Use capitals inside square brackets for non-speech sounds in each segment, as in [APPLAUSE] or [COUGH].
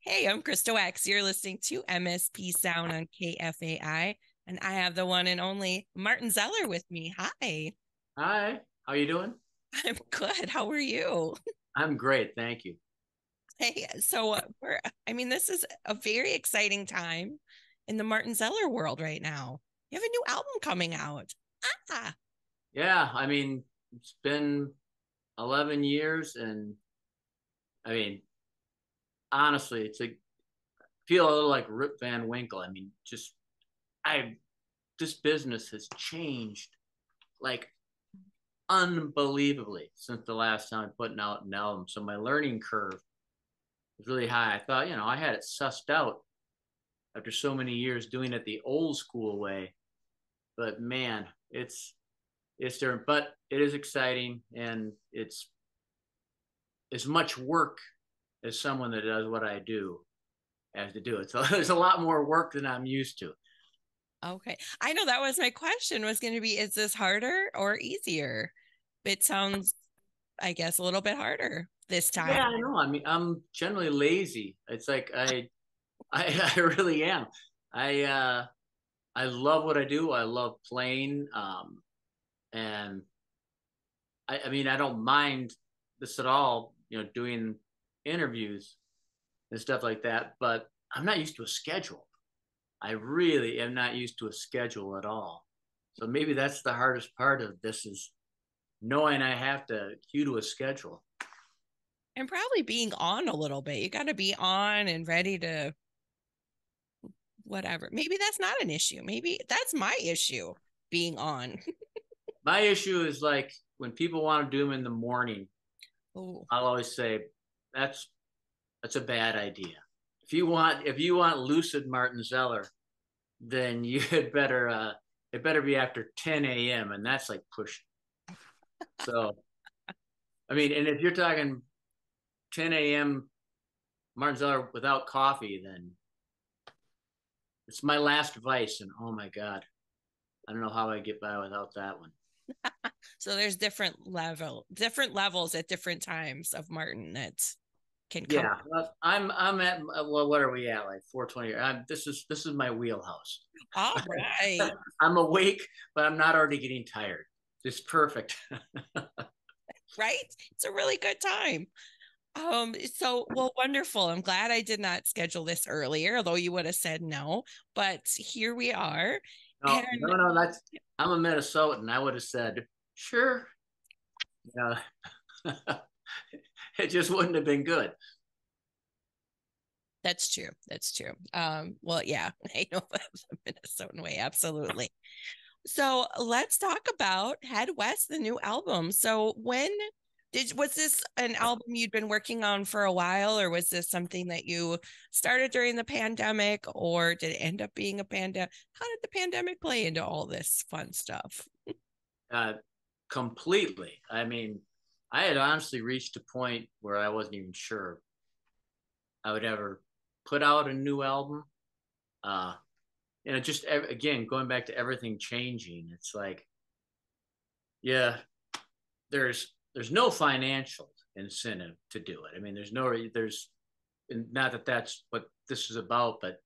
Hey, I'm Krista Wax. You're listening to MSP Sound on KFAI, and I have the one and only Martin Zellar with me. Hi. Hi. How are you doing? I'm good. How are you? I'm great, thank you. Hey, so uh, we're, I mean, this is a very exciting time in the Martin Zellar world right now. You have a new album coming out. Ah. Yeah, I mean, it's been 11 years, and I mean, honestly, it's like feel a little like Rip Van Winkle. I mean, just I this business has changed like unbelievably since the last time I putting out an album. So my learning curve was really high. I thought, you know, I had it sussed out after so many years doing it the old school way. But man, it's it's different. But it is exciting and it's as much work as someone that does what I do has to do it. [LAUGHS] So there's a lot more work than I'm used to. Okay. I know that was my question was going to be is this harder or easier? It sounds I guess a little bit harder this time. Yeah, I know. I mean, I'm generally lazy. It's like I [LAUGHS] I I really am. I uh I love what I do. I love playing um and I I mean, I don't mind this at all, you know, doing interviews and stuff like that, but I'm not used to a schedule. I really am not used to a schedule at all. So maybe that's the hardest part of this is knowing I have to cue to a schedule. And probably being on a little bit. You got to be on and ready to whatever. Maybe that's not an issue. Maybe that's my issue being on. [LAUGHS] my issue is like when people want to do them in the morning, Ooh. I'll always say, that's that's a bad idea. If you want if you want lucid Martin Zellar, then you [LAUGHS] had better uh it better be after 10 a.m. and that's like push. so I mean, and if you're talking 10 a.m. Martin Zellar without coffee, then it's my last vice. And oh my God, I don't know how I get by without that one. [LAUGHS] so there's different level, different levels at different times of Martin. That's can come. Yeah, I'm I'm at well, what are we at? Like 420. I'm, this is this is my wheelhouse. All [LAUGHS] right. I'm awake, but I'm not already getting tired. It's perfect. [LAUGHS] right? It's a really good time. Um, so well, wonderful. I'm glad I did not schedule this earlier, although you would have said no. But here we are. No, and... no, no, that's I'm a Minnesotan. I would have said, sure. Yeah. [LAUGHS] [LAUGHS] it just wouldn't have been good. That's true. That's true. Um, well, yeah, [LAUGHS] I know the Minnesotan way, absolutely. So let's talk about Head West, the new album. So when did was this an album you'd been working on for a while, or was this something that you started during the pandemic, or did it end up being a pandemic? How did the pandemic play into all this fun stuff? uh, completely. I mean, I had honestly reached a point where I wasn't even sure I would ever put out a new album. Uh, you know, just again going back to everything changing. It's like, yeah, there's there's no financial incentive to do it. I mean, there's no there's not that that's what this is about, but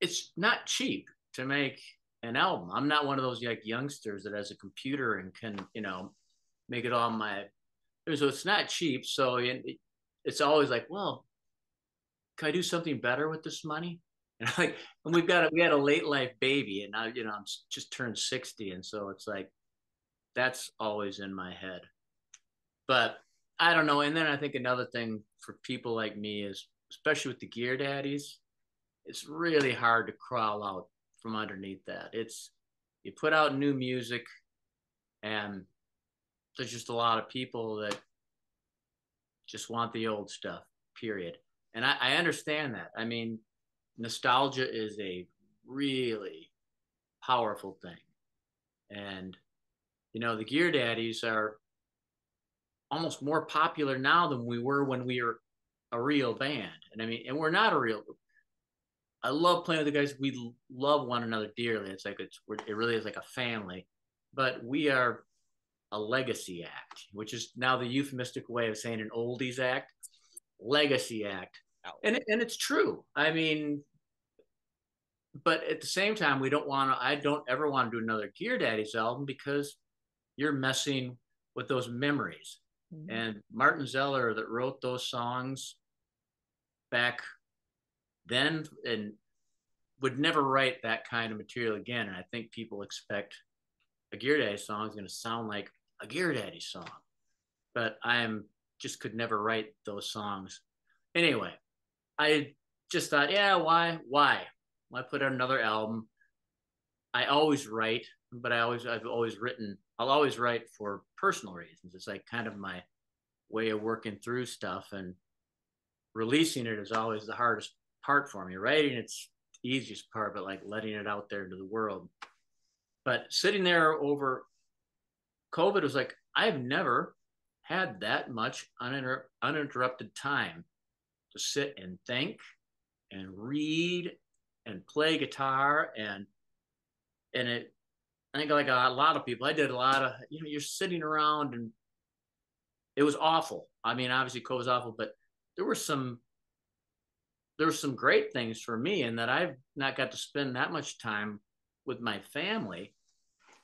it's not cheap to make an album. I'm not one of those like youngsters that has a computer and can you know make it all my so it's not cheap so it's always like well can i do something better with this money? [LAUGHS] And like and we've got a, we had a late life baby and now you know i'm just turned 60 and so it's like that's always in my head. But i don't know and then i think another thing for people like me is especially with the gear daddies it's really hard to crawl out from underneath that. It's you put out new music and there's just a lot of people that just want the old stuff, period. And I, I understand that. I mean, nostalgia is a really powerful thing. And, you know, the Gear Daddies are almost more popular now than we were when we were a real band. And I mean, and we're not a real. I love playing with the guys. We love one another dearly. It's like it's it really is like a family. But we are a legacy act, which is now the euphemistic way of saying an oldies act. legacy act. And and it's true. I mean, but at the same time, we don't want to. I don't ever want to do another Gear Daddies album because you're messing with those memories. Mm-hmm. And Martin Zellar, that wrote those songs back then and would never write that kind of material again. And I think people expect a Gear Daddy song is going to sound like a Gear Daddy song. But I am just could never write those songs. Anyway, I just thought, yeah, why, why, why put out another album? I always write, but I always, I've always written. I'll always write for personal reasons. It's like kind of my way of working through stuff, and releasing it is always the hardest part for me. Writing it's the easiest part, but like letting it out there into the world. But sitting there over COVID was like I've never had that much uninter- uninterrupted time to sit and think and read and play guitar and and it I think like a lot of people I did a lot of you know you're sitting around and it was awful. I mean obviously COVID was awful, but there were some there were some great things for me in that I've not got to spend that much time with my family,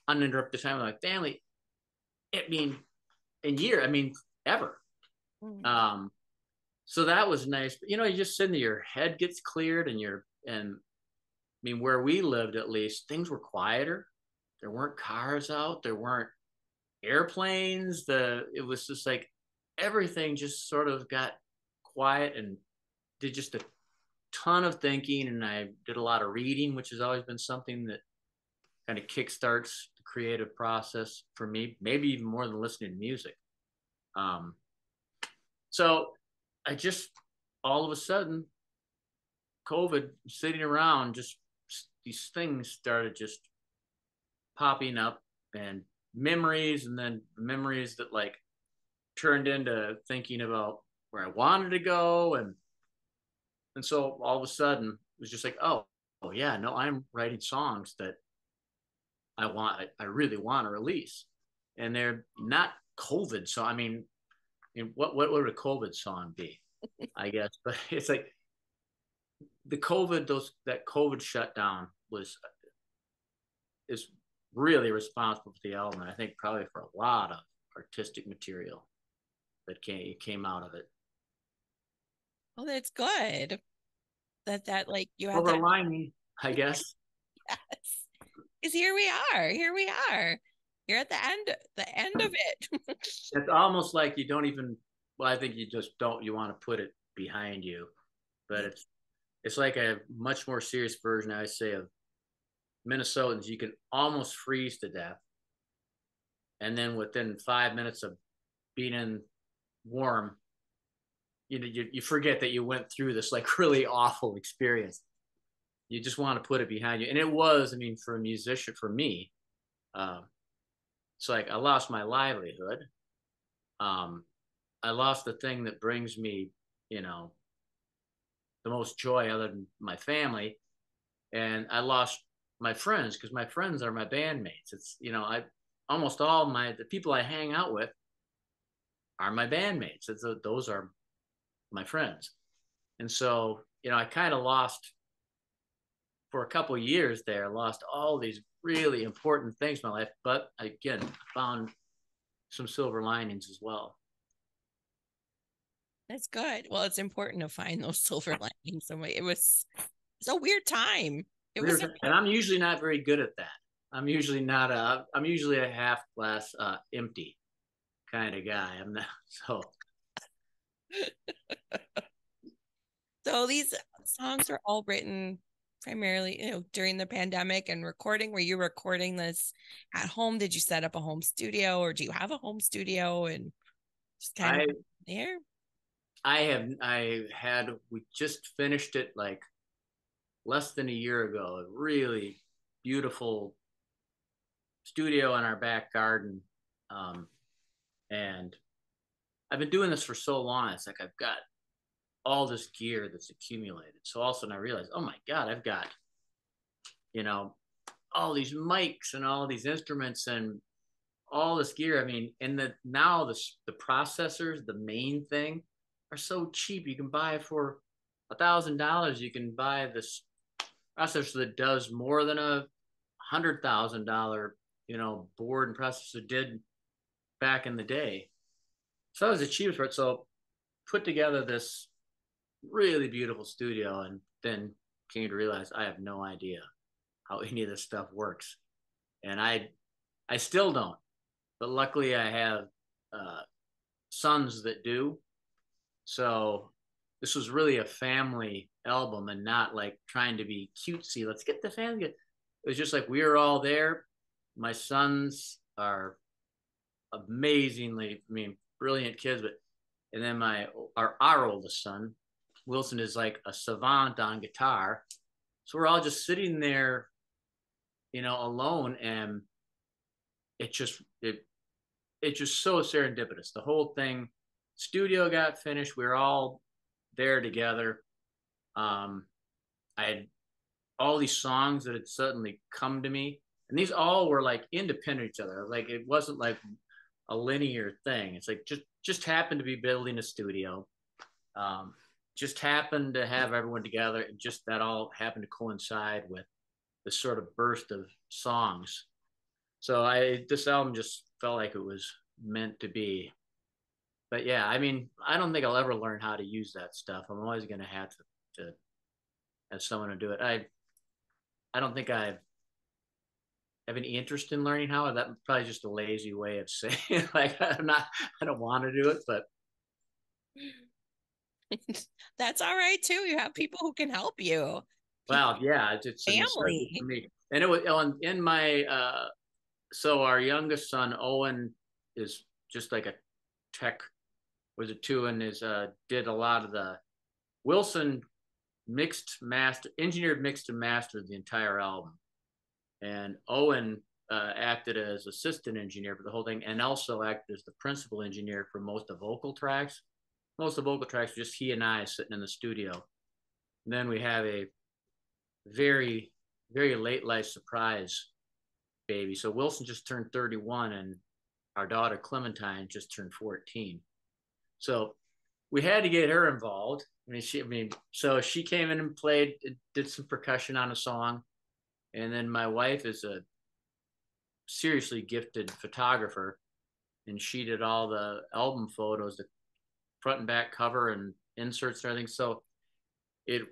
uninterrupted time with my family. I mean, in year, I mean, ever. Mm-hmm. Um, so that was nice. But you know, you just sitting there, your head gets cleared, and you're and I mean, where we lived at least, things were quieter. There weren't cars out. There weren't airplanes. The it was just like everything just sort of got quiet and did just a ton of thinking and I did a lot of reading, which has always been something that kind of kickstarts creative process for me, maybe even more than listening to music. Um, so I just all of a sudden, COVID sitting around, just these things started just popping up and memories, and then memories that like turned into thinking about where I wanted to go and and so all of a sudden it was just like, oh, oh yeah, no, I'm writing songs that I want, I, really want to release. And they're not COVID. So, I mean, what, what would a COVID song be? I [LAUGHS] guess, but [LAUGHS] it's like the COVID, those, that COVID shutdown was, uh, is really responsible for the album. I think probably for a lot of artistic material that came, came out of it. Well, that's good. That that like you have over lining, I guess. [LAUGHS] yes, because here we are. Here we are. You're at the end, the end of it. [LAUGHS] it's almost like you don't even. Well, I think you just don't. You want to put it behind you, but it's it's like a much more serious version, I say, of Minnesotans. You can almost freeze to death, and then within five minutes of being in warm, you know you, you forget that you went through this like [LAUGHS] really awful experience you just want to put it behind you. And it was i mean for a musician for me um, it's like i lost my livelihood. Um, i lost the thing that brings me you know the most joy other than my family. And i lost my friends because my friends are my bandmates. It's you know i almost all my the people i hang out with are my bandmates. It's a, those are my friends. And so, you know, I kind of lost for a couple years there, lost all these really important things in my life. But again, found some silver linings as well. That's good. Well, it's important to find those [LAUGHS] silver linings. It was it's a weird time. It weird, was, a- and I'm usually not very good at that. I'm usually not a. I'm usually a half glass uh, empty kind of guy. I'm not [LAUGHS] so. [LAUGHS] so these songs are all written primarily you know during the pandemic and recording were you recording this at home did you set up a home studio or do you have a home studio and just kind I, of there i have i had we just finished it like less than a year ago a really beautiful studio in our back garden um, and I've been doing this for so long. It's like I've got all this gear that's accumulated. So all of a sudden I realized, oh my God, I've got, you know, all these mics and all these instruments and all this gear. I mean, and the now the the processors, the main thing are so cheap. You can buy for a thousand dollars. You can buy this processor that does more than a hundred thousand dollar, you know, board and processor did back in the day. So that was the cheapest part. So put together this really beautiful studio and then came to realize I have no idea how any of this stuff works. And I I still don't. But luckily I have uh, sons that do. So this was really a family album and not like trying to be cutesy. Let's get the family. It was just like we were all there. My sons are amazingly, I mean, brilliant kids, but and then my our our oldest son, Wilson, is like a savant on guitar. So we're all just sitting there, you know, alone, and it just it it's just so serendipitous. The whole thing, studio got finished. We were all there together. Um, I had all these songs that had suddenly come to me, and these all were like independent of each other. Like it wasn't like a linear thing. It's like just just happened to be building a studio. Um, just happened to have everyone together, and just that all happened to coincide with this sort of burst of songs. So I this album just felt like it was meant to be. But yeah, I mean, I don't think I'll ever learn how to use that stuff. I'm always going to have to, to have someone to do it. I I don't think I have any interest in learning how. That's probably just a lazy way of [LAUGHS] saying like I'm not. I don't want to do it, but [LAUGHS] [LAUGHS] that's all right too. You have people who can help you. Well, yeah, it's, it's family for me. And it was on in my uh, so our youngest son Owen is just like a tech was it two and is uh did a lot of the Wilson mixed master engineered mixed and mastered the entire album and Owen uh, acted as assistant engineer for the whole thing and also acted as the principal engineer for most of the vocal tracks most of the vocal tracks are just he and I sitting in the studio and then we have a very very late life surprise baby. So Wilson just turned 31 and our daughter Clementine just turned 14. So we had to get her involved. I mean, she, I mean, so she came in and played, did some percussion on a song. And then my wife is a seriously gifted photographer and she did all the album photos, front and back cover and inserts and everything. So it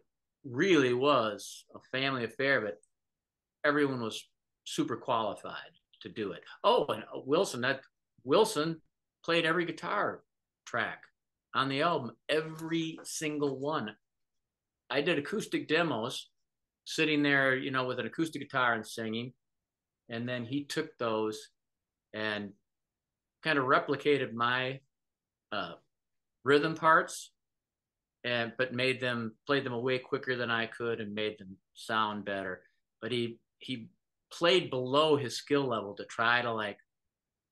really was a family affair, but everyone was super qualified to do it. Oh, and Wilson, that Wilson played every guitar track on the album, every single one. I did acoustic demos sitting there, you know, with an acoustic guitar and singing. And then he took those and kind of replicated my uh, rhythm parts and but made them played them away quicker than I could and made them sound better. But he he played below his skill level to try to like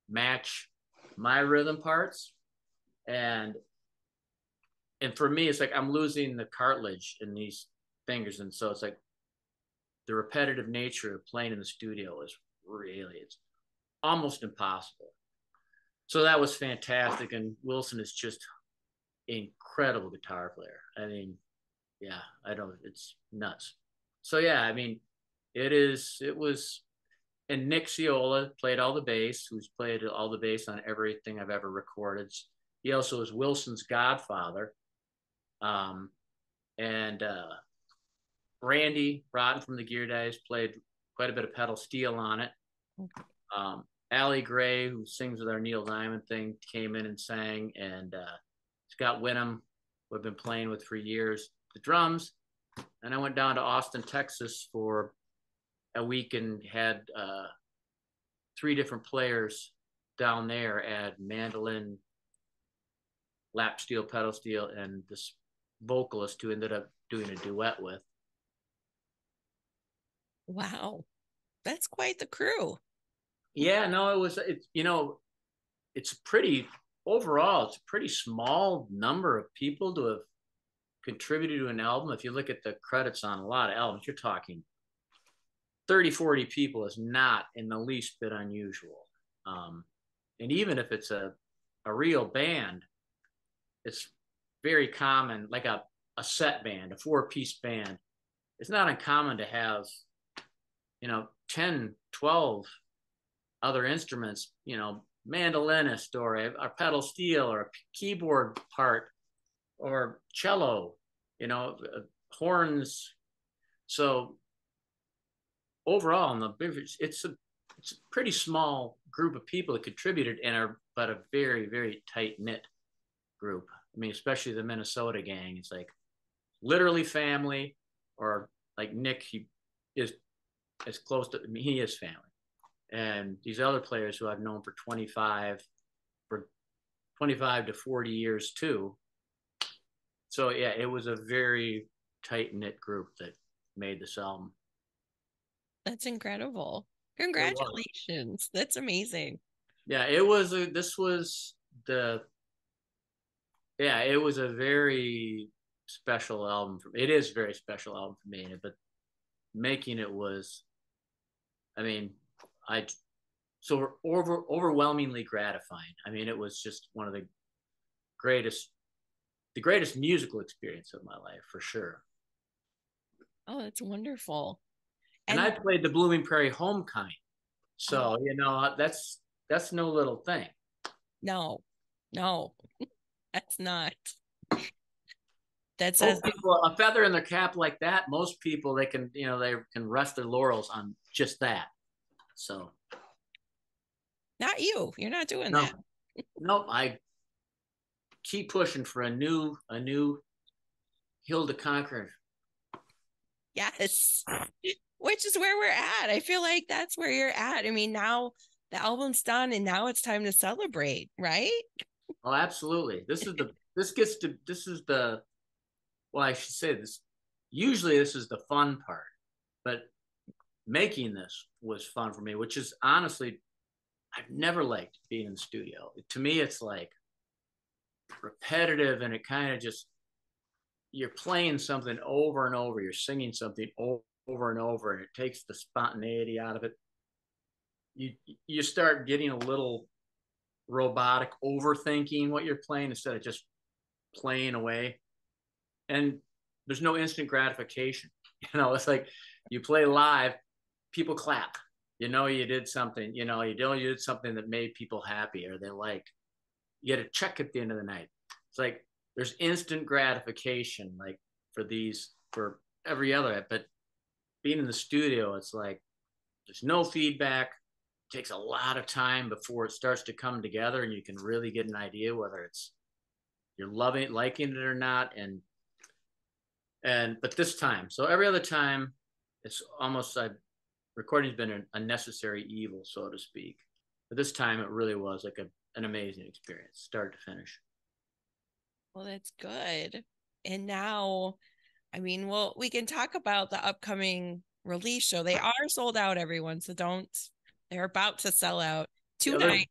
match my rhythm parts. And and for me it's like i'm losing the cartilage in these fingers. And so it's like the repetitive nature of playing in the studio is really it's almost impossible. So that was fantastic. And wilson is just incredible guitar player i mean yeah i don't it's nuts so yeah i mean it is it was and Nick Ciola played all the bass, who's played all the bass on everything I've ever recorded. He also is Wilson's godfather. Um, and uh, Randy Broughten from the Gear Days played quite a bit of pedal steel on it. Um, Allie Gray, who sings with our Neil Diamond thing, came in and sang, and uh, Scott Winham, who I've been playing with for years, the drums. And I went down to Austin, Texas for a week and had uh, three different players down there at mandolin, lap steel, pedal steel, and this vocalist who ended up doing a duet with. Wow, that's quite the crew. Yeah, no, it was. It's you know, it's pretty overall. It's a pretty small number of people to have contributed to an album. If you look at the credits on a lot of albums, you're talking 30, 40 people is not in the least bit unusual. Um, and even if it's a, a real band, it's very common, like a, a set band, a four piece band. It's not uncommon to have, you know, 10, 12 other instruments, you know, mandolinist or a, a pedal steel or a keyboard part or cello, you know, uh, horns. So overall, in the it's a it's a pretty small group of people that contributed and are but a very very tight knit group. I mean, especially the Minnesota gang. It's like literally family, or like Nick, he is as close to I mean, he is family, and these other players who I've known for 25 for 25 to 40 years too. So yeah, it was a very tight knit group that made this album. That's incredible. Congratulations. That's amazing. Yeah, it was a this was the yeah, it was a very special album for me. It is a very special album for me, but making it was I mean, I so over overwhelmingly gratifying. I mean, it was just one of the greatest the greatest musical experience of my life for sure. Oh, that's wonderful. And, and I played the Blooming Prairie Homekind. So, oh. you know, uh, that's that's no little thing. No. No. [LAUGHS] that's not. That's people, a feather in their cap like that, most people they can, you know, they can rest their laurels on just that. So not you. You're not doing no. that. nope. I keep pushing for a new a new hill to conquer. Yes [LAUGHS] which is where we're at. I feel like that's where you're at. I mean, now the album's done and now it's time to celebrate, right? Oh, absolutely. This is the [LAUGHS] this gets to this is the well, I should say this. Usually this is the fun part, but making this was fun for me, which is honestly I've never liked being in the studio. To me, it's like repetitive and it kind of just you're playing something over and over, you're singing something over and over and it takes the spontaneity out of it. You you start getting a little robotic overthinking what you're playing instead of just playing away. And there's no instant gratification. [LAUGHS] You know it's like you play live people clap you know you did something you know you know you did something that made people happy or they liked you get a check at the end of the night it's like there's instant gratification like for these for every other but being in the studio, it's like there's no feedback. It takes a lot of time before it starts to come together, and you can really get an idea whether it's you're loving, liking it or not. And and but this time, so every other time, it's almost like recording's been an unnecessary evil, so to speak. But this time, it really was like a, an amazing experience, start to finish. Well, that's good. And now I mean, well, we can talk about the upcoming release show. They are sold out, everyone. So don't, they're about to sell out two yeah, nights.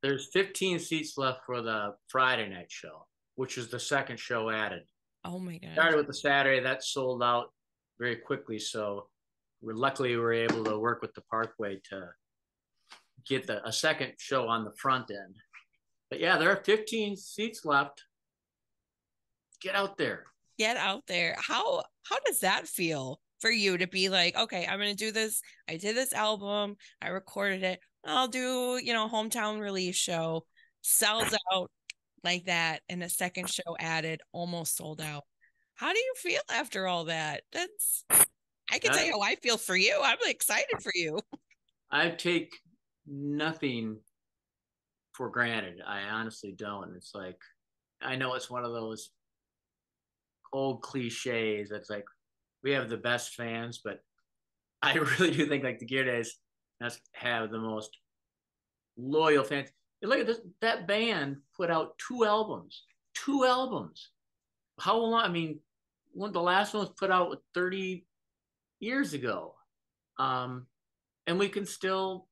There's 15 seats left for the Friday night show, which is the second show added. Oh my God. Started with the Saturday, that sold out very quickly. So we're luckily we were able to work with the Parkway to get the, a second show on the front end. But yeah, there are 15 seats left. Get out there get out there. How how does that feel for you to be like, okay, I'm gonna do this. I did this album, I recorded it. I'll do, you know, hometown release show, sells out like that, and a second show added, almost sold out. How do you feel after all that? That's I can tell you how I feel for you. I'm excited for you. [LAUGHS] I take nothing for granted. I honestly don't. It's like I know it's one of those old cliches. that's like we have the best fans, but [LAUGHS] I really do think like the Gear Days have the most loyal fans. You look at this, that band put out two albums, two albums. How long? I mean, one the last one was put out with 30 years ago. Um, and we can still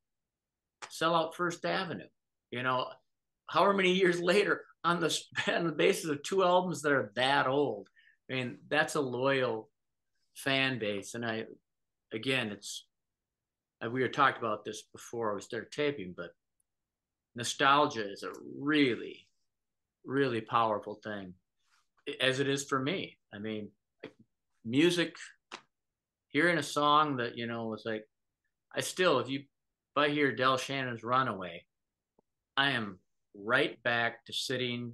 sell out First Avenue. You know, however many years [LAUGHS] later, on the on the basis of two albums that are that old, I mean, that's a loyal fan base. And I, again, it's, we were talked about this before we started taping, but nostalgia is a really, really powerful thing. as it is for me. I mean, music, hearing a song that you know was like, I still, if you, if I hear Del Shannon's "Runaway," I am right back to sitting,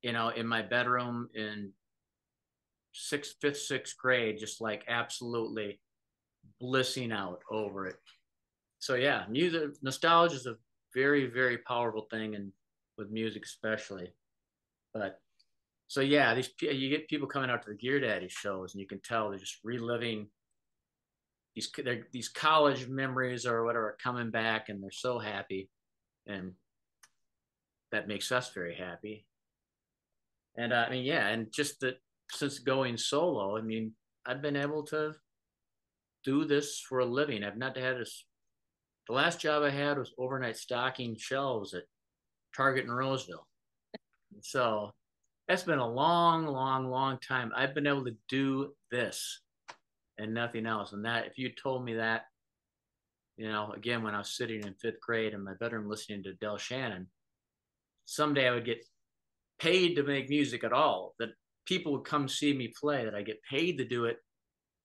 you know, in my bedroom in sixth, fifth, sixth grade, just like absolutely blissing out over it. So yeah, music nostalgia is a very, very powerful thing, and with music especially. But so yeah, these you get people coming out to the Gear Daddy shows, and you can tell they're just reliving these these college memories or whatever are coming back, and they're so happy, and that makes us very happy. And uh, I mean, yeah, and just that since going solo, I mean, I've been able to do this for a living. I've not had this. The last job I had was overnight stocking shelves at Target in Roseville. So that's been a long, long, long time. I've been able to do this and nothing else. And that, if you told me that, you know, again, when I was sitting in fifth grade in my bedroom listening to Del Shannon, someday I would get paid to make music at all, that people would come see me play, that I get paid to do it,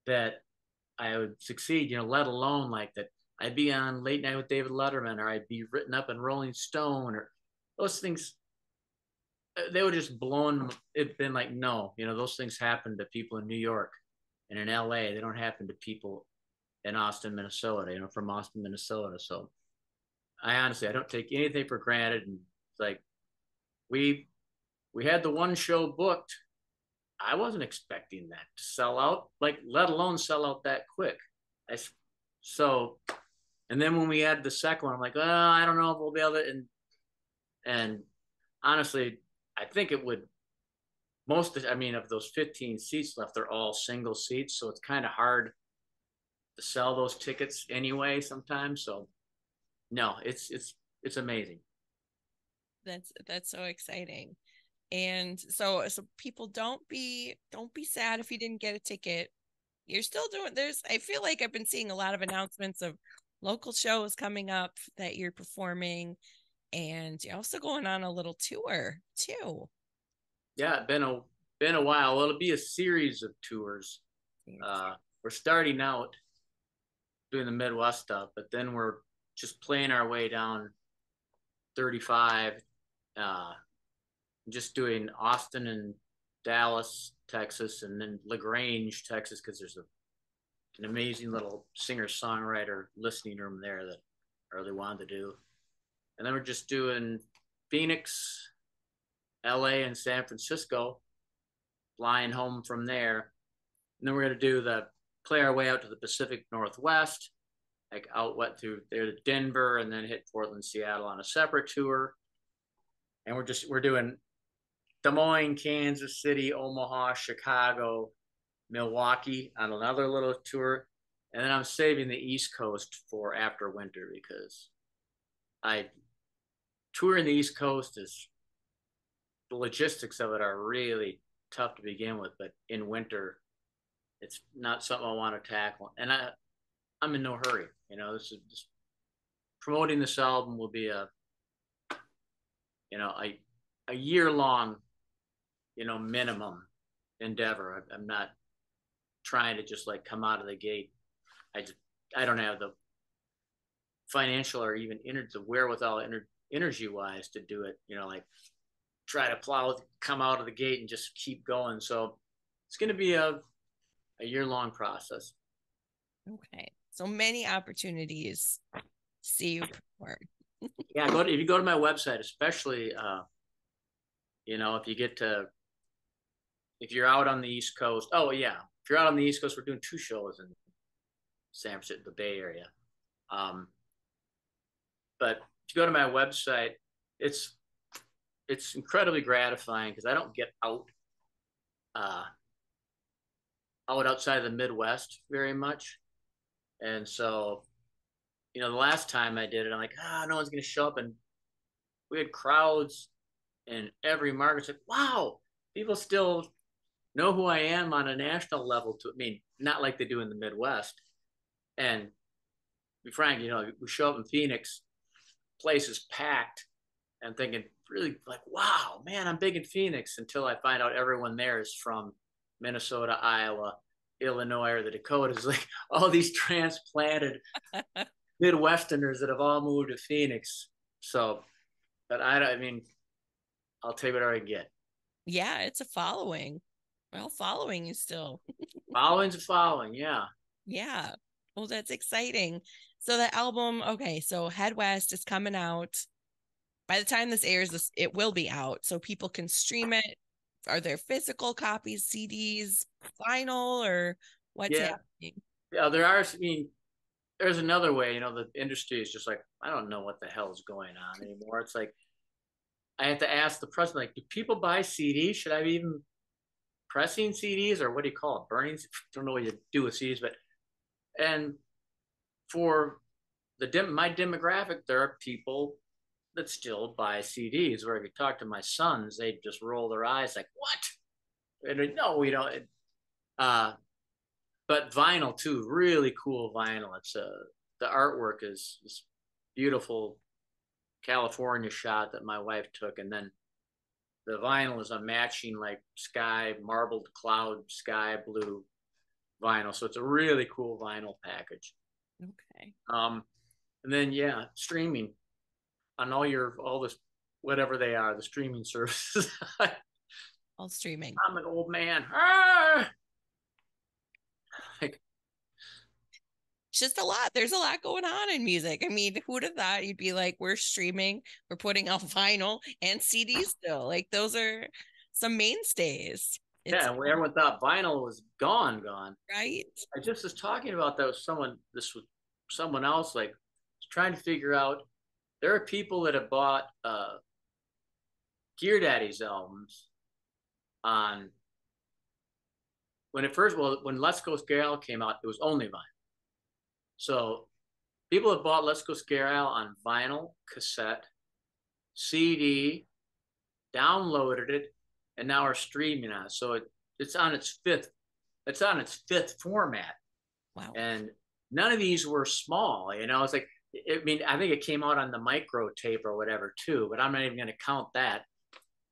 that I would succeed, you know, let alone like that I'd be on Late Night with David Letterman or I'd be written up in Rolling Stone or those things they were just blown. It been like no, you know, those things happen to people in New York and in L.A. They don't happen to people in Austin, Minnesota. You know, from Austin, Minnesota. So I honestly I don't take anything for granted. And it's like we we had the one show booked. I wasn't expecting that to sell out, like let alone sell out that quick. I so, and then when we had the second one, I'm like, oh, I don't know if we'll be able to. And and honestly, I think it would most I mean of those 15 seats left, they're all single seats, so it's kind of hard to sell those tickets anyway sometimes. So no, it's it's it's amazing. That's that's so exciting. And so so people don't be don't be sad if you didn't get a ticket. You're still doing there's I feel like I've been seeing a lot of announcements of local shows coming up that you're performing and you're also going on a little tour too. Yeah, been a been a while. It'll be a series of tours. Uh, we're starting out doing the Midwest stuff, but then we're just playing our way down 35, uh, just doing Austin and Dallas, Texas, and then LaGrange, Texas, because there's a an amazing little singer songwriter listening room there that I really wanted to do and then we're just doing Phoenix, LA, and San Francisco, flying home from there. And then we're gonna do the play our way out to the Pacific Northwest, like out wet through there to Denver, and then hit Portland, Seattle on a separate tour. And we're just we're doing Des Moines, Kansas City, Omaha, Chicago, Milwaukee on another little tour. And then I'm saving the East Coast for after winter because I touring the East Coast is the logistics of it are really tough to begin with, but in winter, it's not something I want to tackle. And I, I'm in no hurry. You know, this is just promoting this album will be a, you know, a, a year long, you know, minimum endeavor. I'm not trying to just like come out of the gate. I just, I don't have the financial or even inner the wherewithal inner energy wise to do it, you know, like try to plow, come out of the gate and just keep going. So it's going to be a, a year long process. Okay. So many opportunities see you perform. [LAUGHS] yeah. Go to, if you go to my website, especially, uh, you know, if you get to, if you're out on the East Coast, oh yeah, if you're out on the East Coast, we're doing two shows in San Francisco, the Bay Area. Um, but if you go to my website, it's it's incredibly gratifying because I don't get out uh, out outside of the Midwest very much, and so you know the last time I did it, I'm like, ah, no one's gonna show up, and we had crowds in every market. It's like, wow, people still know who I am on a national level. To I mean, not like they do in the Midwest, and be frank, you know, we show up in Phoenix place is packed and thinking really like, wow, man, I'm big in Phoenix until I find out everyone there is from Minnesota, Iowa, Illinois, or the Dakotas. [LAUGHS] Like all these transplanted [LAUGHS] Midwesterners that have all moved to Phoenix. So, but I, I mean, I'll take whatever I get. Yeah, it's a following. Well, following is still following's a following. Yeah. Yeah. Well, that's exciting. So the album, okay, so Head West is coming out. By the time this airs, this it will be out, so people can stream it. Are there physical copies, CDs, vinyl, or what's yeah. happening? Yeah, there are. I mean, there's another way. You know, the industry is just like I don't know what the hell is going on anymore. It's like I have to ask the president, like, do people buy CDs? Should I be even pressing CDs or what do you call it? Burning? [LAUGHS] Don't know what you do with CDs, but and for the dim, my demographic, there are people that still buy CDs. Where I could talk to my sons, they just roll their eyes like, "What?" And no, we don't. Uh, but vinyl too, really cool vinyl. It's uh, the artwork is, this beautiful California shot that my wife took, and then the vinyl is a matching like sky marbled cloud sky blue vinyl. So it's a really cool vinyl package. Okay. Um, and then yeah, streaming on all your all this whatever they are, the streaming [LAUGHS] services. all streaming. I'm an old man. Ah! Like it's just a lot. There's a lot going on in music. I mean, who'd have thought you'd be like, we're streaming, we're putting out [LAUGHS] vinyl and CDs still. Like those are some mainstays. Yeah, and everyone thought vinyl was gone, gone. Right. I just was talking about that with someone. This was someone else, like trying to figure out. There are people that have bought uh, Gear Daddy's albums on when it first well when Let's Go Scare Al came out, it was only vinyl. So people have bought Let's Go Scare Al on vinyl, cassette, CD, downloaded it, and now are streaming on. So it, it's on its fifth, it's on its fifth format. Wow. And none of these were small, you know, it's like, I mean, I think it came out on the micro tape or whatever too, but I'm not even going to count that.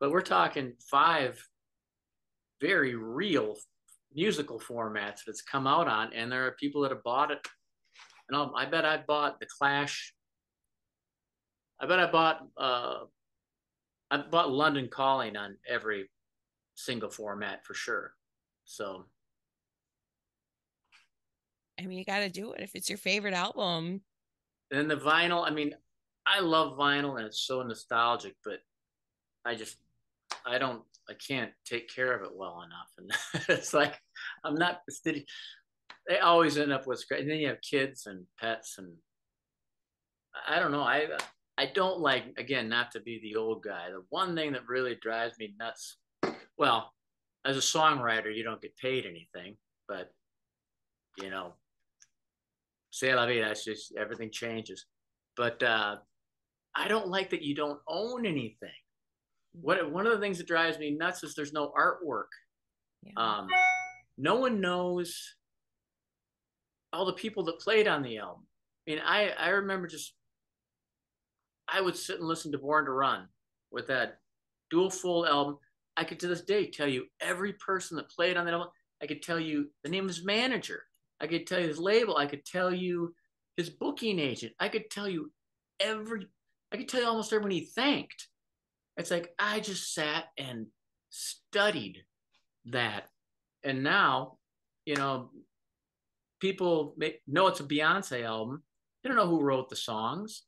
But we're talking five very real musical formats that's come out on, and there are people that have bought it and I'll, I bet I bought the Clash. I bet I bought uh, I bought London Calling on every single format for sure. So I mean, you got to do it if it's your favorite album. And the vinyl, I mean, I love vinyl and it's so nostalgic, but I just, I don't, I can't take care of it well enough. And [LAUGHS] it's like, I'm not, they always end up with and then you have kids and pets and i don't know i i don't like again not to be the old guy the one thing that really drives me nuts well as a songwriter you don't get paid anything but you know say la vida it's just everything changes but uh i don't like that you don't own anything what one of the things that drives me nuts is there's no artwork yeah. um no one knows all the people that played on the album. I mean, I I remember just I would sit and listen to Born to Run with that dual full album. I could to this day tell you every person that played on that album. I could tell you the name of his manager. I could tell you his label. I could tell you his booking agent. I could tell you every. I could tell you almost everyone he thanked. It's like I just sat and studied that, and now, you know, people may, know it's a Beyonce album. They don't know who wrote the songs.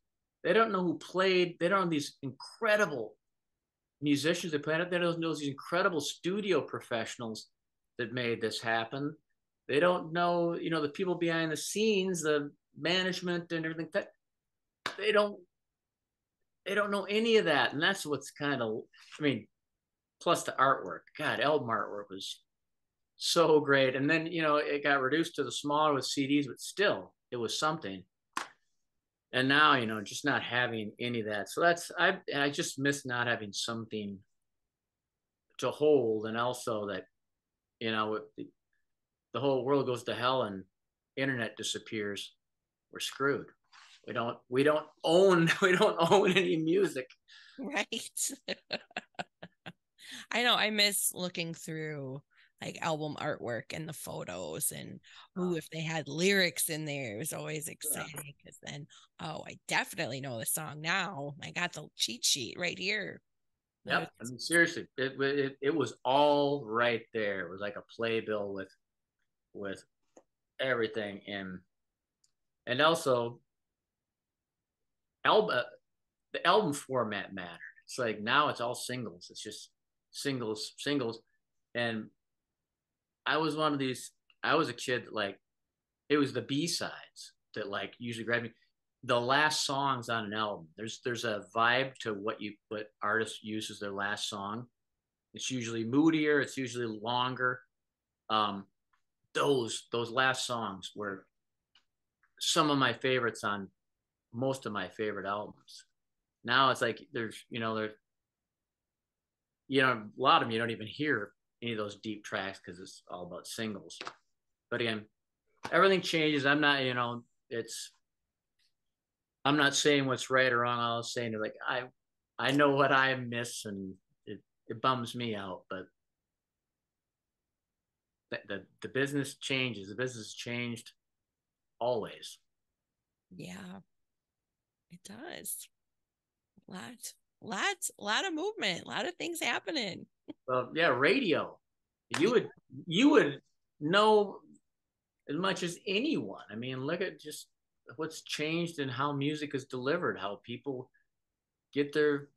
They don't know who played. They don't know these incredible musicians that played it. They don't know these incredible studio professionals that made this happen. They don't know, you know, the people behind the scenes, the management and everything. That they don't, they don't know any of that, and that's what's kind of. I mean, plus the artwork. God, album artwork was so great. And then, you know, it got reduced to the smaller with CDs, but still, it was something. And now, you know, just not having any of that. So that's I I just miss not having something to hold, and also that, you know, the, the whole world goes to hell and internet disappears. We're screwed. We don't we don't own [LAUGHS] we don't own any music. Right. [LAUGHS] I know I miss looking through like album artwork and the photos and who if they had lyrics in there it was always exciting because yeah. then oh I definitely know the song now I got the cheat sheet right here Yep. I mean, seriously, it, it it was all right there. It was like a playbill with with everything in, and also album uh, the album format mattered. It's like now it's all singles. It's just singles, singles, and I was one of these. I was a kid like it was the B sides that like usually grabbed me. The last songs on an album. There's there's a vibe to what you what artists use as their last song. It's usually moodier. It's usually longer. Um, those those last songs were some of my favorites on most of my favorite albums. Now it's like there's you know there's you know a lot of them you don't even hear any of those deep tracks because it's all about singles. But again, everything changes. I'm not, you know, it's I'm not saying what's right or wrong. I was saying like I I know what I miss and it, it bums me out, but the, the the business changes. The business changed always. Yeah, it does. Lot, lots, a lot of movement, a lot of things happening well, yeah, radio. You would [LAUGHS] you would know as much as anyone. I mean, look at just what's changed in how music is delivered, how people get their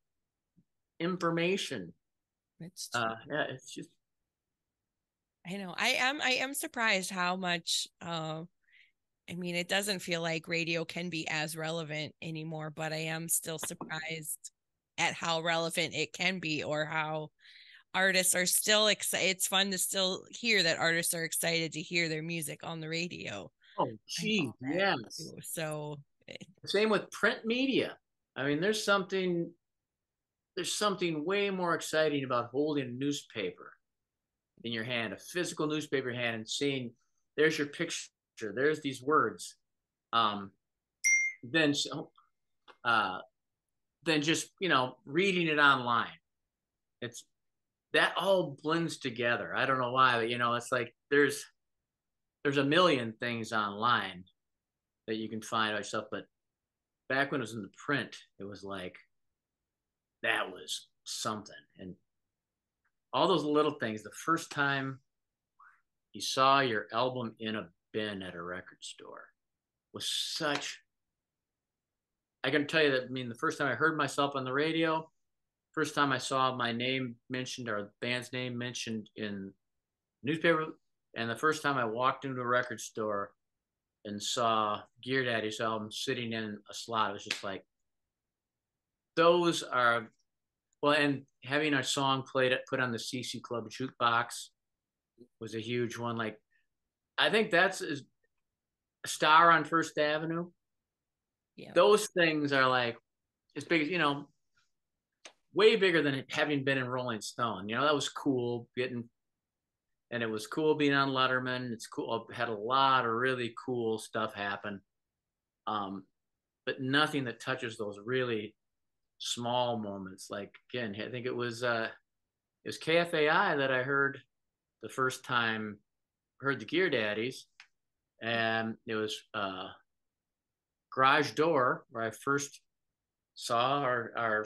information. It's uh, yeah, it's just. I know. I am. I am surprised how much. Uh, I mean, it doesn't feel like radio can be as relevant anymore, but I am still surprised at how relevant it can be, or how artists are still excited. It's fun to still hear that artists are excited to hear their music on the radio. Oh, gee, yes. Too. So same with print media. I mean, there's something there's something way more exciting about holding a newspaper in your hand, a physical newspaper hand, and seeing there's your picture, there's these words. Um, then uh, then just you know reading it online. It's that all blends together. I don't know why, but you know, it's like there's there's a million things online that you can find out yourself, but back when it was in the print, it was like that was something. And all those little things, the first time you saw your album in a bin at a record store was such I can tell you that I mean the first time I heard myself on the radio, first time I saw my name mentioned or band's name mentioned in newspaper, and the first time I walked into a record store and saw Gear Daddies' album sitting in a slot, it was just like those are well, and having our song played at put on the CC Club jukebox was a huge one. Like, I think that's a star on First Avenue. Yeah. Those things are like as big as you know way bigger than having been in Rolling Stone. You know, that was cool getting, and it was cool being on Letterman. It's cool. had a lot of really cool stuff happen. Um, but nothing that touches those really small moments. Like again, I think it was uh, it was KFAI that I heard the first time heard the Gear Daddies, and it was uh, Garage D'Or where I first saw our our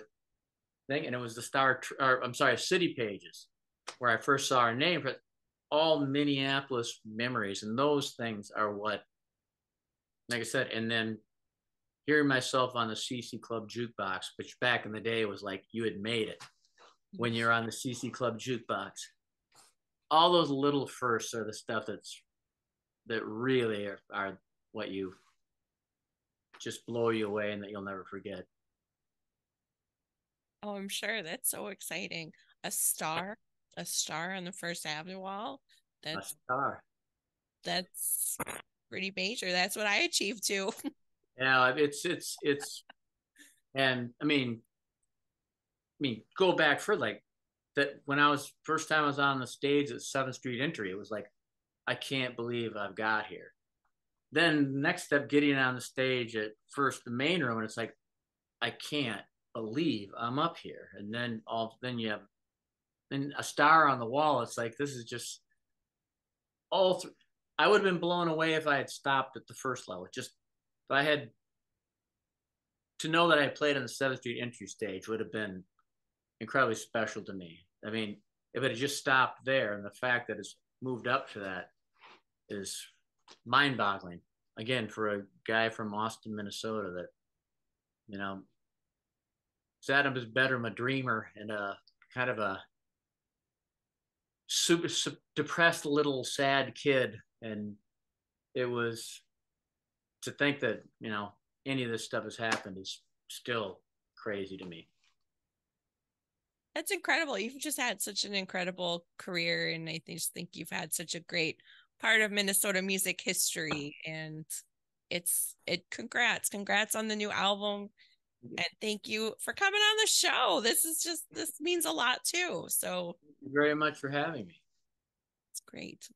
thing, and it was the Star. Or, I'm sorry, City Pages, where I first saw her name. But all Minneapolis memories, and those things are what, like I said, and then hearing myself on the CC Club jukebox, which back in the day was like you had made it when you're on the CC Club jukebox. All those little firsts are the stuff that's that really are, are what you just blow you away and that you'll never forget. Oh, I'm sure that's so exciting. A star, a star on the First Avenue wall. That's a star. That's pretty major. That's what I achieved too. [LAUGHS] yeah, it's it's it's, and I mean, I mean, go back for like that when I was first time I was on the stage at Seventh Street Entry. It was like, I can't believe I've got here. Then next step, getting on the stage at first the main room, and it's like, I can't believe I'm up here. And then all then you have then a star on the wall. It's like this is just all. Th- I would have been blown away if I had stopped at the first level. Just if I had to know that I played on the Seventh Street entry stage would have been incredibly special to me. I mean, if it had just stopped there, and the fact that it's moved up to that is mind-boggling. Again, for a guy from Austin, Minnesota, that you know, Adam is better, than a dreamer and a kind of a super, super depressed little sad kid, and it was to think that you know any of this stuff has happened is still crazy to me. That's incredible. You've just had such an incredible career, and I just think you've had such a great part of Minnesota music history. And it's it. Congrats, congrats on the new album, and thank you for coming on the show. This is just this means a lot too. So, thank you very much for having me. It's great.